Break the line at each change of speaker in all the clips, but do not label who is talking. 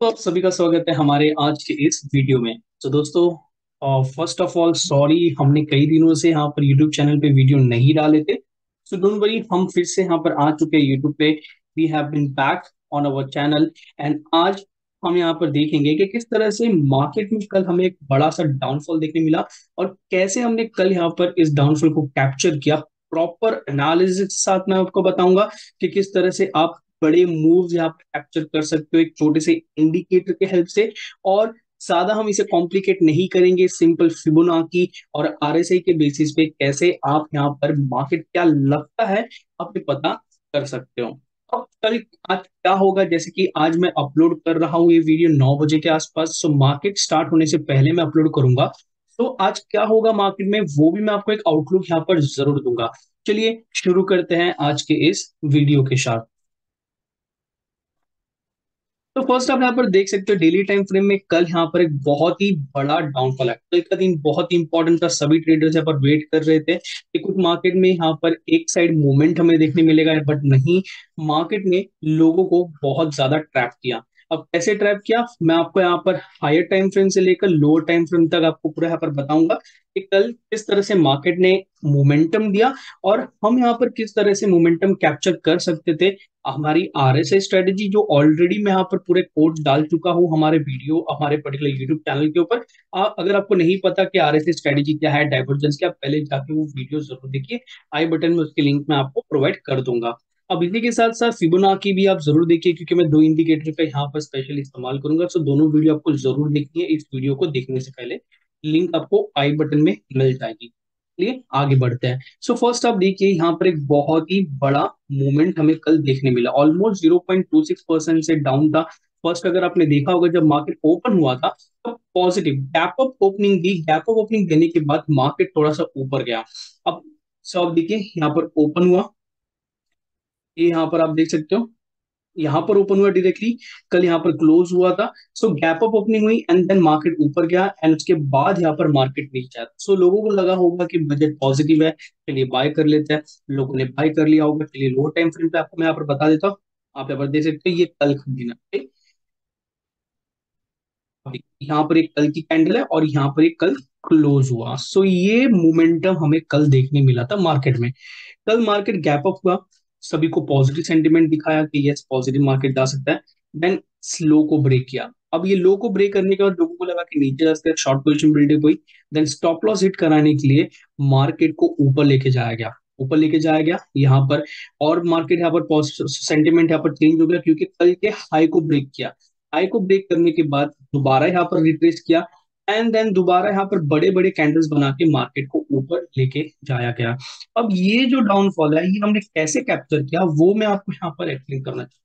तो आप सभी का स्वागत है हमारे आज के इस वीडियो में। तो दोस्तों फ़र्स्ट ऑफ़ ऑल सॉरी हमने कई दिनों से यहाँ पर यूट्यूब चैनल पे वीडियो नहीं डाले थे। सो डोंट वरी हम फिर से यहाँ पर आ चुके हैं यूट्यूब पे। We have been back on our channel and आज हम यहाँ पर देखेंगे कि किस तरह से मार्केट में कल हमें एक बड़ा सा डाउनफॉल देखने मिला और कैसे हमने कल यहाँ पर इस डाउनफॉल को कैप्चर किया। प्रॉपर एनालिसिस साथ मैं आपको बताऊँगा कि किस तरह से आप बड़े मूव्स यहाँ पे कैप्चर कर सकते हो एक छोटे से इंडिकेटर के हेल्प से और ज़्यादा हम इसे कॉम्प्लिकेट नहीं करेंगे सिंपल फिबोनाकी और आरएसआई के बेसिस पे कैसे आप यहाँ पर मार्केट क्या लगता है आप पता कर सकते हो। अब कल आज क्या होगा? जैसे कि आज मैं अपलोड कर रहा हूँ ये वीडियो नौ बजे के आसपास सो मार्केट स्टार्ट होने से पहले मैं अपलोड करूँगा। तो आज क्या होगा मार्केट में? वो भी मैं आपको एक आउटलुक यहाँ पर ज़रूर दूँगा। चलिए शुरू करते हैं आज के इस वीडियो के साथ। तो फ़र्स्ट आप यहाँ पर देख सकते हो डेली टाइम फ्रेम में कल यहाँ पर एक बहुत ही बड़ा डाउनफॉल है कल का दिन बहुत ही इंपॉर्टेंट था, सभी ट्रेडर्स यहाँ पर वेट कर रहे थे कि कुछ मार्केट में यहाँ पर एक साइड मूवमेंट हमें देखने मिलेगा बट नहीं मार्केट ने लोगों को बहुत ज़्यादा ट्रैप किया। अब कैसे ट्रैप किया, मैं आपको यहाँ पर हायर टाइम फ्रेम से लेकर लोअर टाइम फ्रेम तक आपको पूरा यहाँ पर बताऊँगा कि कल किस तरह से मार्केट ने मोमेंटम दिया और हम यहाँ पर किस तरह से मोमेंटम कैप्चर कर सकते थे। हमारी आर एस आई स्ट्रेटेजी जो ऑलरेडी मैं यहाँ पर पूरे कोड डाल चुका हूँ हमारे वीडियो हमारे पर्टिकुलर यूट्यूब चैनल के ऊपर। अगर आपको नहीं पता कि आर एस आई स्ट्रेटेजी क्या है डाइवर्जेंस क्या, पहले जाके वो वीडियो ज़रूर देखिए। आई बटन में उसकी लिंक मैं आपको प्रोवाइड कर दूँगा। अब इसी के साथ साथ फिबोनाकी भी आप ज़रूर देखिए, क्योंकि मैं दो इंडिकेटर का यहाँ पर स्पेशल इस्तेमाल करूँगा। सो दोनों वीडियो आपको ज़रूर देखनी है इस वीडियो को देखने से पहले। लिंक आपको आई बटन में मिल जाएगी। चलिए आगे बढ़ते हैं। सो फ़र्स्ट आप देखिए, यहाँ पर एक बहुत ही बड़ा मूवमेंट हमें कल देखने मिला। Almost zero point two six percent से डाउन था। फ़र्स्ट अगर आपने देखा होगा, जब मार्केट ओपन हुआ था तो पॉजिटिव गैप अप ओपनिंग दी गैप अप ओपनिंग देने के बाद मार्केट थोड़ा सा ऊपर गया। अब सब देखिए, यहाँ पर ओपन हुआ। ये यहाँ पर आप देख सकते हो। यहाँ पर ओपन हुआ डायरेक्टली कल यहाँ पर क्लोज हुआ था। सो गैप अप ओपनिंग हुई एंड देन मार्केट ऊपर गया एंड उसके बाद यहाँ पर मार्केट नीचे आया। सो लोगों को लगा होगा कि बजट पॉजिटिव है चलिए बाय कर लेते हैं। लोगों ने बाय कर लिया होगा चलिए लो टाइम फ्रेम पे आपको मैं यहाँ पर बता देता हूँ। आप यहाँ पर देख सकते हो ये कल का दिन है यहाँ पर एक कल की कैंडल है और यहाँ पर एक कल क्लोज हुआ। सो so, ये मोमेंटम हमें कल देखने मिला था मार्केट में। कल मार्केट गैप अप हुआ। सभी को पॉजिटिव सेंटिमेंट दिखाया कि यस पॉजिटिव मार्केट जा सकता है। देन स्लो को ब्रेक किया। अब ये लो को ब्रेक करने के बाद लोगों को लगा कि नीचे जा सकता शॉर्ट पोजिशन बिल्डिंग हुई। देन स्टॉप लॉस हिट कराने के लिए मार्केट को ऊपर लेके जाया गया। ऊपर लेके जाया गया। यहाँ पर और मार्केट यहाँ पर सेंटिमेंट यहाँ पर चेंज हो गया क्योंकि कल के हाई को ब्रेक किया। हाई को ब्रेक करने के बाद दोबारा यहाँ पर रिट्रेस किया। एंड देन दोबारा यहाँ पर बड़े बड़े कैंडल्स बना के मार्केट को ऊपर लेके जाया गया। अब ये जो डाउनफॉल है, ये हमने कैसे कैप्चर किया, वो मैं आपको यहाँ पर एक्सप्लेन करना चाहूँ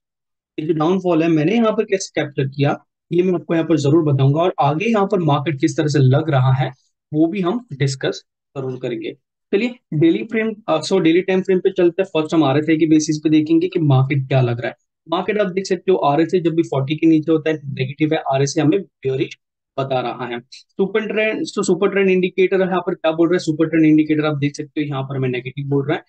ये जो डाउनफॉल है, मैंने यहाँ पर कैसे कैप्चर किया, ये मैं आपको यहाँ पर ज़रूर बताऊँगा। और आगे यहाँ पर मार्केट किस तरह से लग रहा है, वो भी हम डिस्कस ज़रूर करेंगे। चलिए daily frame so daily time frame पे चलते हैं। फ़र्स्ट हम आर के बेसिस पे देखेंगे कि मार्केट क्या लग रहा है। मार्केट आप देख सकते हो आर एस जब भी फोर्टी के नीचे होता है नेगेटिव है। आर एस हमें बेरिश बता रहा है। सुपर ट्रेंड तो सुपर ट्रेंड इंडिकेटर यहाँ पर क्या बोल रहा है? सुपर ट्रेंड इंडिकेटर आप देख सकते हो, यहाँ पर हमें नेगेटिव बोल रहा है।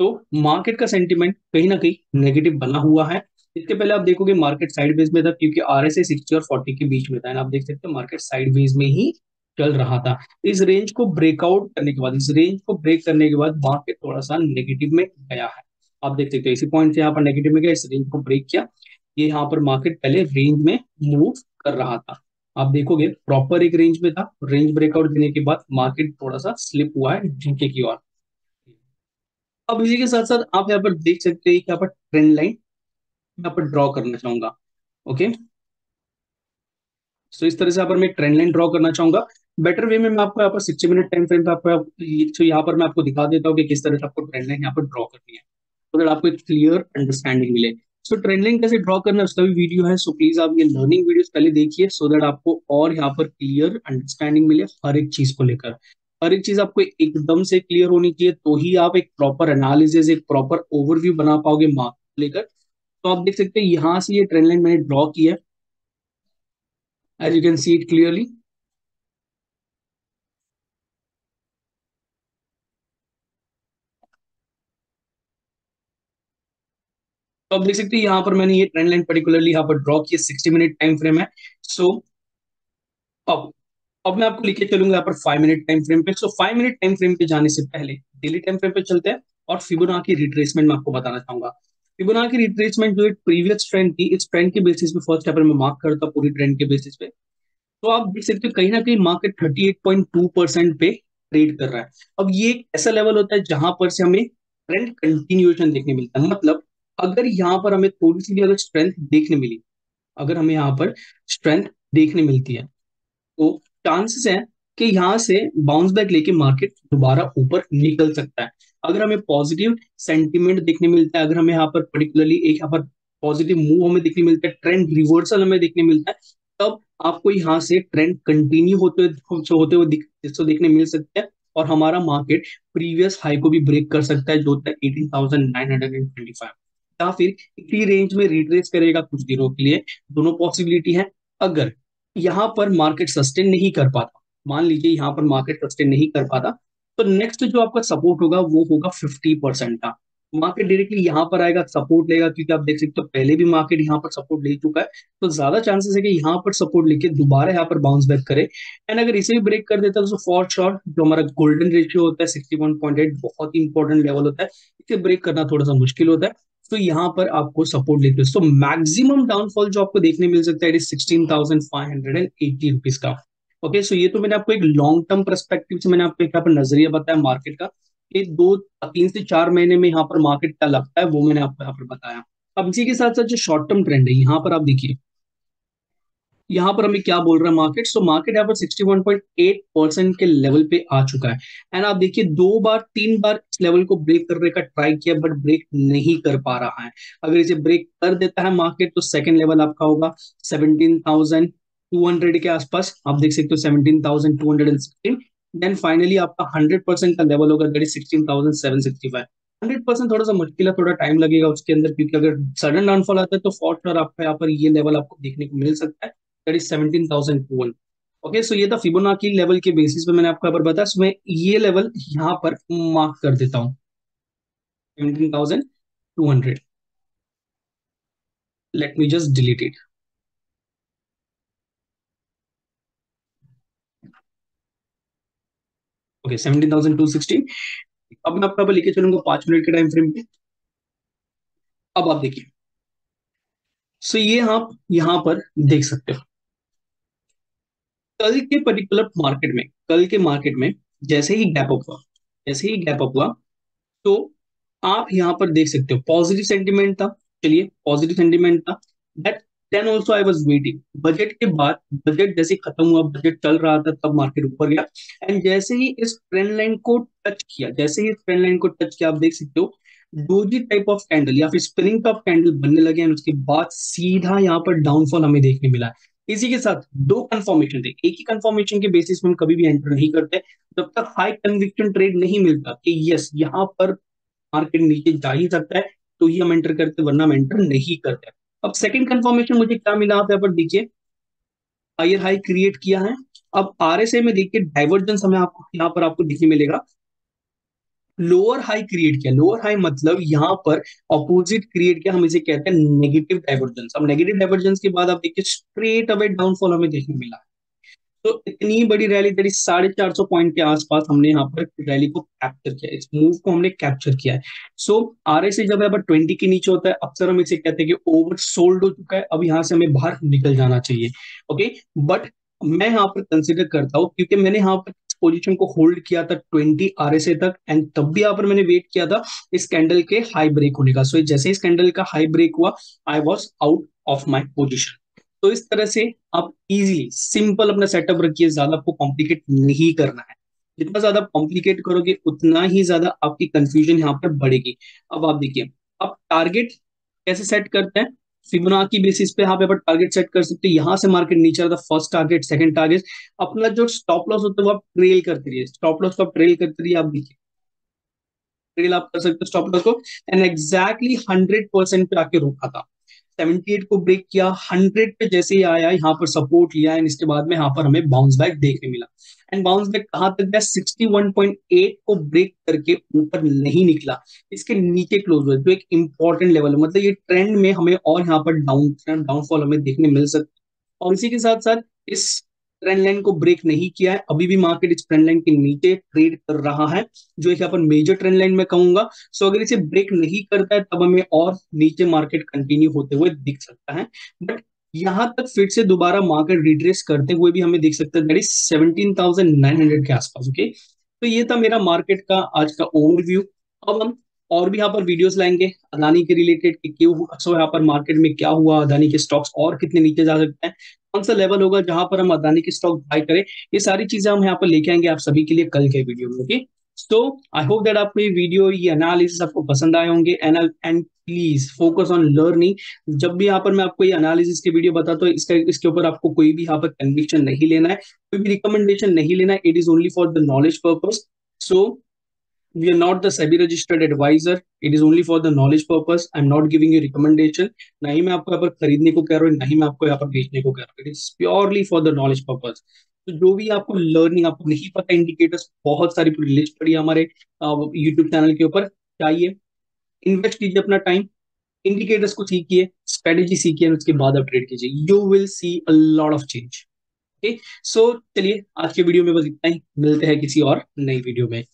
तो मार्केट का सेंटिमेंट कहीं ना कहीं नेगेटिव बना हुआ है। इसके पहले आप देखोगे मार्केट साइड बेस में था, क्योंकि आर एस और फोर्टी के बीच में था। आप देख सकते हो मार्केट साइड बेस में ही चल रहा था। इस रेंज को ब्रेकआउट करने के बाद, इस रेंज को ब्रेक करने के बाद मार्केट थोड़ा सा नेगेटिव में गया है। आप देख सकते हो, इसी पॉइंट से यहाँ पर नेगेटिव में गया, इस रेंज को ब्रेक किया। ये यहाँ पर मार्केट पहले रेंज में मूव कर रहा था। आप देखोगे प्रॉपर एक रेंज में था। रेंज ब्रेकआउट देने के बाद मार्केट थोड़ा सा स्लिप हुआ है नीचे की ओर। अब इसी के साथ साथ आप यहाँ पर देख सकते हैं यहाँ पर ट्रेंड लाइन यहाँ पर ड्रॉ करना चाहूँगा ओके सो इस तरह से यहाँ पर मैं ट्रेंड लाइन ड्रॉ करना चाहूँगा। बेटर वे में मैं आपको यहाँ पर सिक्सटी मिनट टाइम फ्रेम पे आपको यहाँ पर मैं आपको दिखा देता हूँ कि किस तरह से आपको ट्रेंड लाइन यहाँ पर ड्रॉ करनी है। तो आपको एक क्लियर अंडरस्टैंडिंग मिले सो ट्रेंड लाइन कैसे ड्रॉ करना है, उसका भी वीडियो है सो प्लीज़ आप ये लर्निंग वीडियोस पहले देखिए सो दैट आपको और यहाँ पर क्लियर अंडरस्टैंडिंग मिले हर एक चीज़ को लेकर। हर एक चीज़ आपको एकदम से क्लियर होनी चाहिए तो ही आप एक प्रॉपर एनालिसिस एक प्रॉपर ओवरव्यू बना पाओगे मार्केट को लेकर। तो आप देख सकते हैं, यहाँ से ये ट्रेंड लाइन मैंने ड्रॉ किया as you can see it clearly तो आप देख सकते हैं, यहाँ पर मैंने ये ट्रेंड लाइन पर्टिकुलरली यहाँ पर ड्रॉ किया सिक्सटी मिनट टाइम फ्रेम है। सो अब अब मैं आपको लिखे चलूँगा यहाँ पर फाइव मिनट टाइम फ्रेम पे। So five minute time frame पे जाने से पहले डेली टाइम फ्रेम पे चलते हैं और फिबोनाची रिट्रेसमेंट मैं आपको बताना चाहूँगा। फिबोनाची रिट्रेसमेंट जो प्रीवियस ट्रेंड थी, इस ट्रेंड के बेसिस पे फ़र्स्ट पर मैं मार्क करता पूरी ट्रेंड के बेसिस पे। तो आप देख सकते हो, कहीं ना कहीं market thirty eight point two percent पे ट्रेड कर रहा है। अब ये एक ऐसा लेवल होता है जहाँ पर से हमें ट्रेंड कंटिन्यूएशन देखने मिलता है। मतलब अगर यहाँ पर हमें थोड़ी सी भी अगर स्ट्रेंथ देखने मिली, अगर हमें यहाँ पर स्ट्रेंथ देखने मिलती है तो चांसेस है कि यहाँ से बाउंस बैक लेके मार्केट दोबारा ऊपर निकल सकता है। अगर हमें पॉजिटिव सेंटिमेंट देखने मिलता है, अगर हमें यहाँ पर पर्टिकुलरली एक यहाँ पर पॉजिटिव मूव हमें देखने मिलता है ट्रेंड रिवर्सल हमें देखने मिलता है, तब आपको यहाँ से ट्रेंड कंटिन्यू होते होते हुए जिसको देखने मिल सकते हैं और हमारा मार्केट प्रीवियस हाई को भी ब्रेक कर सकता है, जो होता है eighteen thousand nine hundred and twenty five या फिर इसी रेंज में रिट्रेस करेगा कुछ दिनों के लिए, दोनों पॉसिबिलिटी है। अगर यहाँ पर मार्केट सस्टेन नहीं कर पाता, मान लीजिए यहाँ पर मार्केट सस्टेन नहीं कर पाता तो नेक्स्ट जो आपका सपोर्ट होगा, वो होगा फिफ्टी परसेंट का। मार्केट डायरेक्टली यहाँ पर आएगा सपोर्ट लेगा, क्योंकि आप देख सकते हो पहले भी मार्केट यहाँ पर सपोर्ट ले चुका है तो ज़्यादा चांसेस है कि यहाँ पर सपोर्ट लेके दोबारा यहाँ पर बाउंस बैक करे। एंड अगर इसे भी ब्रेक कर देता है तो फॉर शॉर्ट जो हमारा गोल्डन रेशियो होता है सिक्सटी बहुत ही इंपॉर्टेंट लेवल होता है। इसे ब्रेक करना थोड़ा सा मुश्किल होता है। तो यहाँ पर आपको सपोर्ट लेते हैं। मैक्सिमम डाउनफॉल जो आपको देखने मिल सकता है रुपीज़ का। ओके सो ये तो मैंने आपको एक लॉन्ग टर्म परस्पेक्टिव से मैंने आपको यहाँ पर नज़रिया बताया मार्केट का। कि दो, तीन से चार महीने में यहाँ पर मार्केट क्या लगता है, वो मैंने आपको यहाँ पर बताया। अब इसी के साथ साथ जो शॉर्ट टर्म ट्रेंड है, यहाँ पर आप देखिए। यहाँ पर हमें क्या बोल रहा है मार्केट सो मार्केट यहाँ पर 61.8 परसेंट के लेवल पे आ चुका है। एंड आप देखिए दो बार तीन बार इस लेवल को ब्रेक करने का ट्राई किया बट ब्रेक नहीं कर पा रहा है। अगर इसे ब्रेक कर देता है मार्केट तो सेकंड लेवल आपका होगा 17,200 के आसपास। आप देख सकते हो 17,216 देन फाइनली आपका 100 परसेंट का लेवल होगा दैट इज़ 16,765 हंड्रेड परसेंट थोड़ा सा मुश्किल है थोड़ा टाइम लगेगा उसके अंदर क्योंकि अगर सडन डाउनफॉल आता है तो फॉर श्योर आपका यहाँ पर ये लेवल आपको देखने को मिल सकता है। That is seventeen thousand two one okay so ये था फिबोनाकी लेवल के बेसिस पे मैंने आपको यहाँ पर बताया। सो मैं ये लेवल यहाँ पर मार्क कर देता हूँ। Seventeen thousand two hundred let me just delete it okay seventeen thousand two sixteen अब मैं आपका लिखे चलूँगा पाँच मिनट के टाइम फ्रेम पे। अब आप देखिए। सो so ये आप यहाँ पर देख सकते हो। कल के पर्टिकुलर मार्केट में, कल के मार्केट में जैसे ही गैप अप हुआ, जैसे ही गैप अप हुआ तो आप यहाँ पर देख सकते हो पॉजिटिव सेंटिमेंट था, चलिए पॉजिटिव सेंटिमेंट था that then also I was waiting budget के बाद बजट जैसे खत्म हुआ बजट चल रहा था, तब मार्केट ऊपर गया एंड जैसे ही इस ट्रेंड लाइन को टच किया, जैसे ही इस ट्रेंड लाइन को टच किया, आप देख सकते हो डोजी टाइप ऑफ़ कैंडल या फिर स्प्रिंग टॉप कैंडल बनने लगे हैं उसके बाद सीधा यहाँ पर डाउनफॉल हमें देखने मिला है। इसी के साथ दो कंफर्मेशन थे। एक ही कंफर्मेशन के बेसिस में हम कभी भी एंटर नहीं करते। जब तक हाई कन्विक्शन ट्रेड नहीं मिलता कि यस यहाँ पर मार्केट नीचे जा ही सकता है तो ही हम एंटर करते, वरना हम एंटर नहीं करते। अब सेकंड कंफर्मेशन मुझे क्या मिला आप यहाँ पर देखिए। हायर हाई क्रिएट किया है। अब आर में देखिए डाइवर्जेंस हमें आपको, यहाँ पर आपको दिखने मिलेगा। लोअर हाई क्रिएट किया। लोअर हाई मतलब यहाँ पर ऑपोजिट क्रिएट किया, हम इसे कहते हैं नेगेटिव डाइवर्जेंस अब नेगेटिव डाइवर्जेंस के बाद आप देखिए स्ट्रेट अवे डाउनफॉल हमें देखने मिला। तो इतनी बड़ी रैली तेरी साढ़े चार सौ पॉइंट के आसपास हमने यहाँ पर रैली को कैप्चर किया। इस मूव को हमने कैप्चर किया है। सो आर एस जब यहाँ पर ट्वेंटी के नीचे होता है अक्सर हम इसे कहते हैं कि ओवर सोल्ड हो चुका है। अब यहाँ से हमें बाहर निकल जाना चाहिए। ओके बट मैं यहाँ पर कंसिडर करता हूँ, क्योंकि मैंने यहाँ पर पोजीशन को होल्ड किया था 20 आरएसए तक एंड तब भी यहाँ पर मैंने वेट किया था इस कैंडल के हाई ब्रेक होने का। सो so, जैसे इस कैंडल का हाई ब्रेक हुआ I was out of my position तो इस तरह से आप इजीली सिंपल अपना सेटअप रखिए ज़्यादा आपको कॉम्प्लिकेट नहीं करना है। जितना ज़्यादा कॉम्प्लिकेट करोगे उतना ही ज़्यादा आपकी कंफ्यूजन यहाँ पर बढ़ेगी। अब आप देखिए आप टारगेट कैसे सेट करते हैं? फिबोनाची बेसिस पे आप यहाँ पर टारगेट सेट कर सकते हैं। यहाँ से मार्केट नीचे आता फ़र्स्ट टारगेट सेकंड टारगेट अपना जो स्टॉप लॉस होता है, वो आप ट्रेल करते रहिए। स्टॉप लॉस को आप ट्रेल करते रहिए, आप देखिए। ट्रेल आप कर सकते हो स्टॉप लॉस को। एंड एग्जैक्टली हंड्रेड परसेंट पे आके रोका था। 78 को ब्रेक किया 100 पे जैसे ही आया, यहाँ पर सपोर्ट लिया एंड इसके बाद में यहाँ पर हमें बाउंस बैक देखने मिला। एंड बाउंस बैक कहाँ तक गया? 61.8 को ब्रेक करके ऊपर नहीं निकला। इसके नीचे क्लोज हुआ जो एक इंपॉर्टेंट लेवल है। मतलब ये ट्रेंड में हमें और यहाँ पर डाउन डाउनफॉल हमें देखने मिल सकता और इसी के साथ साथ इस ट्रेंड लाइन को ब्रेक नहीं किया है। अभी भी मार्केट इस ट्रेंड लाइन के नीचे ट्रेड कर रहा है, जो एक यहाँ पर मेजर ट्रेंड लाइन में कहूँगा। सो अगर इसे ब्रेक नहीं करता है, तब हमें और नीचे मार्केट कंटिन्यू होते हुए दिख सकता है। बट यहाँ तक फिर से दोबारा मार्केट रिट्रेस करते हुए भी हमें देख सकते हैं that is seventeen thousand nine hundred के आसपास ओके तो ये था मेरा मार्केट का आज का ओवरव्यू अब हम और भी यहाँ पर वीडियोस लाएँगे अदानी के रिलेटेड कि क्यों सो यहाँ पर मार्केट में क्या हुआ अदानी के स्टॉक्स और कितने नीचे जा सकते हैं, कौन सा लेवल होगा जहाँ पर हम अदानी के स्टॉक बाय करें, ये सारी चीज़ें हम यहाँ पर लेके आएँगे आप सभी के लिए कल के वीडियो में okay so I hope that आपको ये वीडियो ये एनालिसिस आपको पसंद आए होंगे and and please focus on learning जब भी यहाँ पर मैं आपको ये एनालिसिस के वीडियो बताता हूँ, इसका इसके ऊपर आपको कोई भी यहाँ पर कन्विक्शन नहीं लेना है, कोई भी रिकमेंडेशन नहीं लेना है it is only for the knowledge purpose so we are not the SEBI registered advisor. It is only for the knowledge purpose. I'm not giving you recommendation. ना ही मैं आपको यहाँ पर खरीदने को कह रहा हूँ ना ही मैं आपको यहाँ पर बेचने को कह रहा हूँ it is purely for the knowledge purpose तो जो भी आपको लर्निंग आपको नहीं पता इंडिकेटर्स बहुत सारी पूरी लिस्ट पड़ी हमारे यूट्यूब चैनल के ऊपर। चाहिए इन्वेस्ट कीजिए अपना टाइम इंडिकेटर्स को सीखिए स्ट्रेटेजी सीखिए उसके बाद आप ट्रेड कीजिए। You will see a lot of change okay so चलिए, आज के वीडियो में बस इतना ही। मिलते हैं किसी और नई वीडियो में।